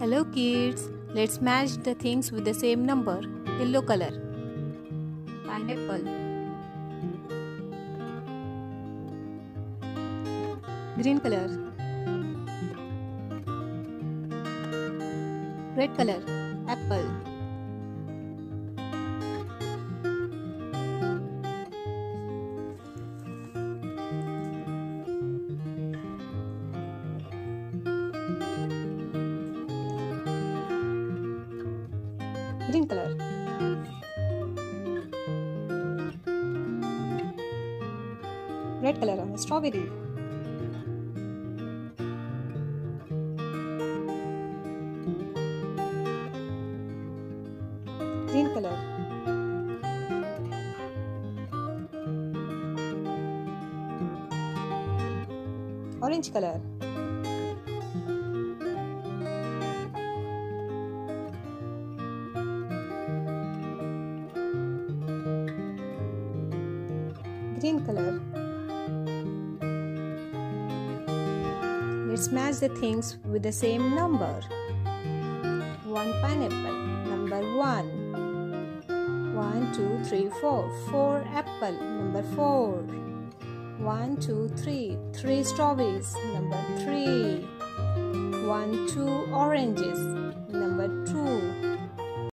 Hello kids, let's match the things with the same number. Yellow color. Pineapple. Green color. Red color. Apple. Green color red color on strawberry. Green color. Orange color green color. Let's match the things with the same number. One pineapple, number one. One, two, three, four. Four apple, number four. One, two, three. Three strawberries, number three. One, two oranges, number two.